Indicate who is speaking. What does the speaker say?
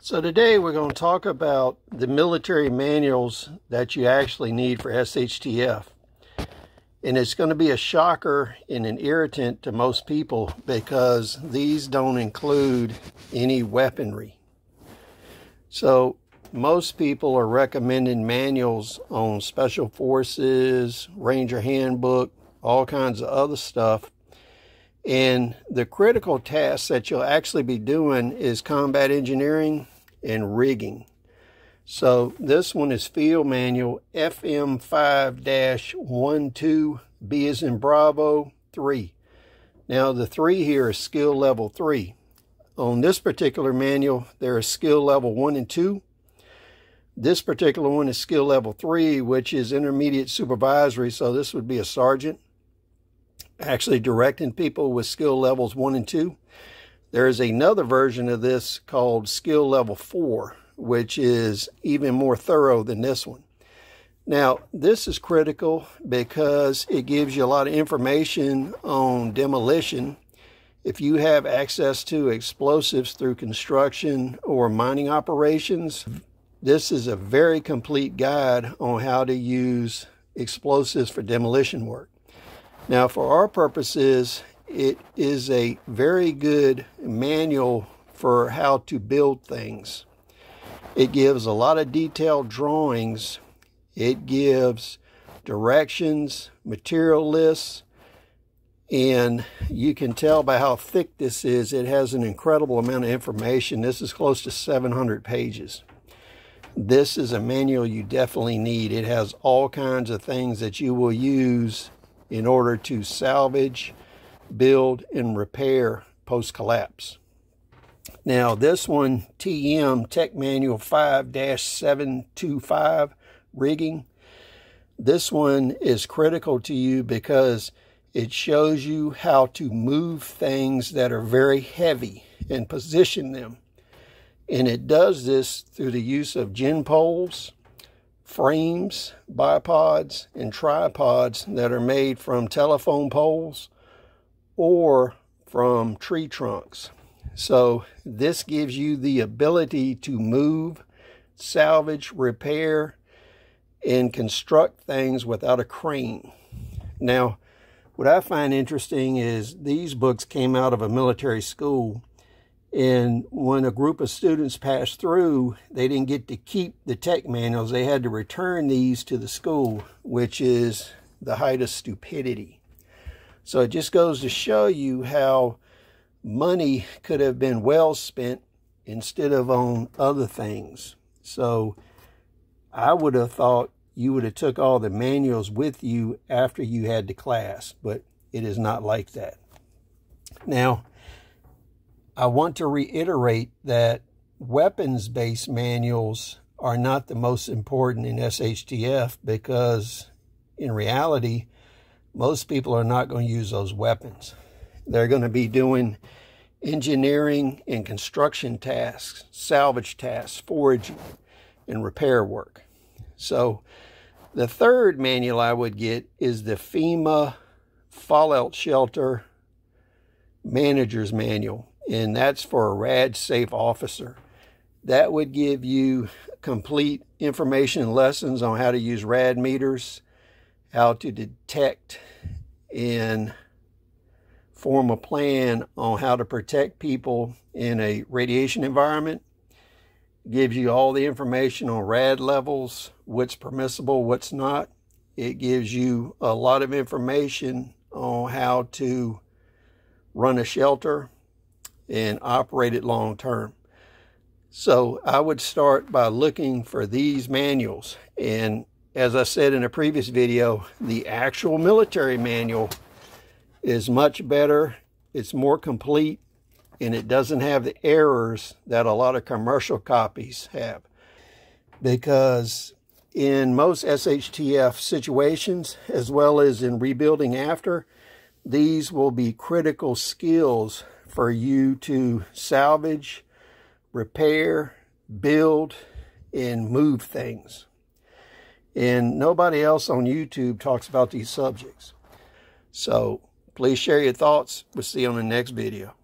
Speaker 1: So today we're going to talk about the military manuals that you actually need for SHTF. And it's going to be a shocker and an irritant to most people because these don't include any weaponry. So most people are recommending manuals on special forces, ranger handbook, all kinds of other stuff and the critical tasks that you'll actually be doing is combat engineering and rigging. So this one is field manual FM5-12B is in Bravo 3. Now the 3 here is skill level 3. On this particular manual, there is skill level 1 and 2. This particular one is skill level 3, which is intermediate supervisory, so this would be a sergeant actually directing people with skill levels one and two. There is another version of this called skill level four, which is even more thorough than this one. Now, this is critical because it gives you a lot of information on demolition. If you have access to explosives through construction or mining operations, this is a very complete guide on how to use explosives for demolition work. Now, for our purposes, it is a very good manual for how to build things. It gives a lot of detailed drawings. It gives directions, material lists, and you can tell by how thick this is, it has an incredible amount of information. This is close to 700 pages. This is a manual you definitely need. It has all kinds of things that you will use in order to salvage, build, and repair post collapse. Now, this one, TM Tech Manual 5 725 rigging, this one is critical to you because it shows you how to move things that are very heavy and position them. And it does this through the use of gin poles, frames, bipods, and tripods that are made from telephone poles or from tree trunks. So this gives you the ability to move, salvage, repair, and construct things without a crane. Now, what I find interesting is these books came out of a military school and when a group of students passed through, they didn't get to keep the tech manuals. They had to return these to the school, which is the height of stupidity. So it just goes to show you how money could have been well spent instead of on other things. So I would have thought you would have took all the manuals with you after you had the class, but it is not like that. Now, I want to reiterate that weapons based manuals are not the most important in SHTF because in reality, most people are not going to use those weapons. They're going to be doing engineering and construction tasks, salvage tasks, foraging, and repair work. So, the third manual I would get is the FEMA Fallout Shelter Manager's Manual and that's for a RAD safe officer. That would give you complete information and lessons on how to use RAD meters, how to detect and form a plan on how to protect people in a radiation environment. Gives you all the information on RAD levels, what's permissible, what's not. It gives you a lot of information on how to run a shelter, and operate it long term. So I would start by looking for these manuals. And as I said in a previous video, the actual military manual is much better. It's more complete and it doesn't have the errors that a lot of commercial copies have. Because in most SHTF situations, as well as in rebuilding after, these will be critical skills for you to salvage, repair, build, and move things. And nobody else on YouTube talks about these subjects. So please share your thoughts. We'll see you on the next video.